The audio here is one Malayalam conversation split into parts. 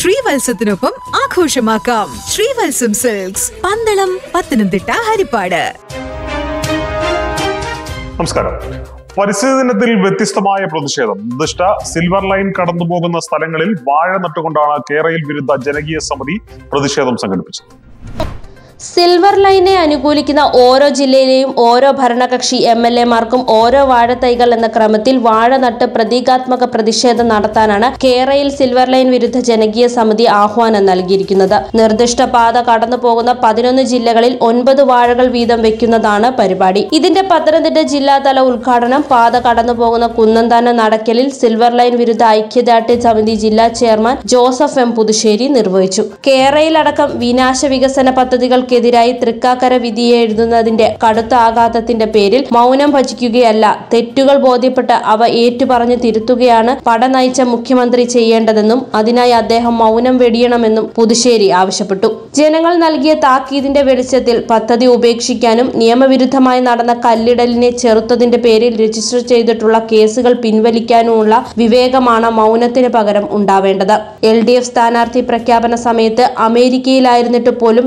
ശ്രീവത്സത്തിനൊപ്പം ആഘോഷമാക്കാം. ശ്രീവത്സം സിൽക്സ് പന്തളം പത്തനംതിട്ട ഹരിപ്പാട്. നമസ്കാരം. പരിസ്ഥിതി ദിനത്തിൽ വ്യത്യസ്തമായ പ്രതിഷേധം. നിർദ്ദിഷ്ട സിൽവർ ലൈൻ കടന്നുപോകുന്ന സ്ഥലങ്ങളിൽ വാഴ നട്ടുകൊണ്ടാണ് കേരയിൽ വിരുദ്ധ ജനകീയ സമിതി പ്രതിഷേധം സംഘടിപ്പിച്ചത്. സിൽവർ ലൈനെ അനുകൂലിക്കുന്ന ഓരോ ജില്ലയിലെയും ഓരോ ഭരണകക്ഷി എം എൽ എമാർക്കും ഓരോ വാഴത്തൈകൾ എന്ന ക്രമത്തിൽ വാഴ നട്ട് പ്രതീകാത്മക പ്രതിഷേധം നടത്താനാണ് കേരയിൽ സിൽവർ ലൈൻ വിരുദ്ധ ജനകീയ സമിതി ആഹ്വാനം നൽകിയിരിക്കുന്നത്. നിർദ്ദിഷ്ട പാത കടന്നു പോകുന്ന പതിനൊന്ന് ജില്ലകളിൽ ഒൻപത് വാഴകൾ വീതം വെക്കുന്നതാണ് പരിപാടി. ഇതിന്റെ പത്തനംതിട്ട ജില്ലാതല ഉദ്ഘാടനം പാത കടന്നു പോകുന്ന കുന്നന്താന നടക്കലിൽ സിൽവർ ലൈൻ വിരുദ്ധ ഐക്യദാർഢ്യ സമിതി ജില്ലാ ചെയർമാൻ ജോസഫ് എം പുതുശ്ശേരി നിർവഹിച്ചു. കേരളയിലടക്കം വിനാശ വികസന പദ്ധതികൾക്കെതിരായി തൃക്കാക്കര വിധിയെ എഴുതുന്നതിന്റെ കടുത്ത ആഘാതത്തിന്റെ പേരിൽ മൗനം ഭജിക്കുകയല്ല തെറ്റുകൾ ബോധ്യപ്പെട്ട് അവ ഏറ്റുപറഞ്ഞു തിരുത്തുകയാണ് പട നയിച്ച മുഖ്യമന്ത്രി ചെയ്യേണ്ടതെന്നും അതിനായി അദ്ദേഹം മൗനം വെടിയണമെന്നും പുതുശ്ശേരി ആവശ്യപ്പെട്ടു. ജനങ്ങൾ നൽകിയ താക്കീതിന്റെ വെളിച്ചത്തിൽ പദ്ധതി ഉപേക്ഷിക്കാനും നിയമവിരുദ്ധമായി നടന്ന കല്ലിടലിനെ ചെറുത്തതിന്റെ പേരിൽ രജിസ്റ്റർ ചെയ്തിട്ടുള്ള കേസുകൾ പിൻവലിക്കാനുമുള്ള വിവേകമാണ് മൗനത്തിന് പകരം ഉണ്ടാവേണ്ടത്. എൽ ഡി എഫ് സ്ഥാനാർത്ഥി പ്രഖ്യാപന സമയത്ത് അമേരിക്കയിലായിരുന്നിട്ട് പോലും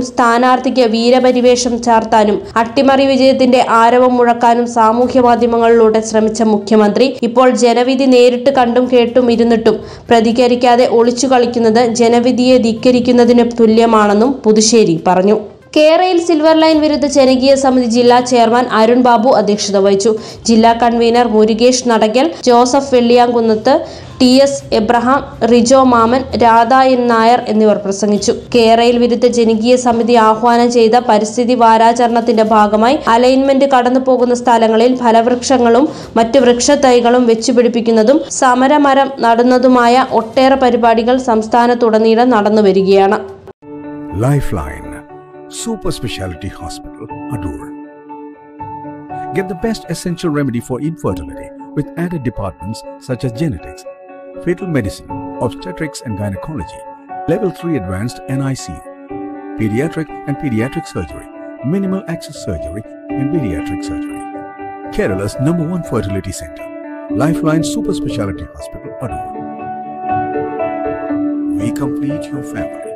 സ്ഥാനാർത്ഥിക്ക് വീരപരിവേഷം ചാർത്താനും അട്ടിമറി വിജയത്തിന്റെ ആരവം മുഴക്കാനും സാമൂഹ്യ മാധ്യമങ്ങളിലൂടെ ശ്രമിച്ച മുഖ്യമന്ത്രി ഇപ്പോൾ ജനവിധി നേരിട്ട് കണ്ടും കേട്ടും ഇരുന്നിട്ടും പ്രതികരിക്കാതെ ഒളിച്ചു കളിക്കുന്നത് ജനവിധിയെ ധിക്കരിക്കുന്നതിന് തുല്യമാണെന്നും പുതുശ്ശേരി പറഞ്ഞു കേരയിൽ സിൽവർ ലൈൻ വിരുദ്ധ ജനകീയ സമിതി ജില്ലാ ചെയർമാൻ അരുൺ ബാബു അധ്യക്ഷത വഹിച്ചു. ജില്ലാ convener Murukesh Nadakkal Joseph Velliyankunnath T S Abraham Rijo Mammen Radha N Nair എന്നിവർ പ്രസംഗിച്ചു. കേരയിൽ വിരുദ്ധ ജനകീയ സമിതി ആഹ്വാനം ചെയ്ത പരിസ്ഥിതി വാരാചരണത്തിന്റെ ഭാഗമായി അലൈൻമെന്റ് കടന്നു പോകുന്ന സ്ഥലങ്ങളിൽ ഫലവൃക്ഷങ്ങളും മറ്റ് വൃക്ഷത്തൈകളും വെച്ചുപിടിപ്പിക്കുന്നതും സമരമരം നടുന്നതുമായ ഒട്ടേറെ പരിപാടികൾ സംസ്ഥാനത്തുടനീളം നടന്നുവരികയാണ്. Lifeline. Super Speciality Hospital, Adur. Get the best essential remedy for infertility with added departments such as genetics, fetal medicine, obstetrics and gynecology, level 3 advanced NICU, pediatric and pediatric surgery, minimal access surgery and pediatric surgery. Kerala's number one fertility center, Lifeline Super Speciality Hospital, Adur. We complete your family.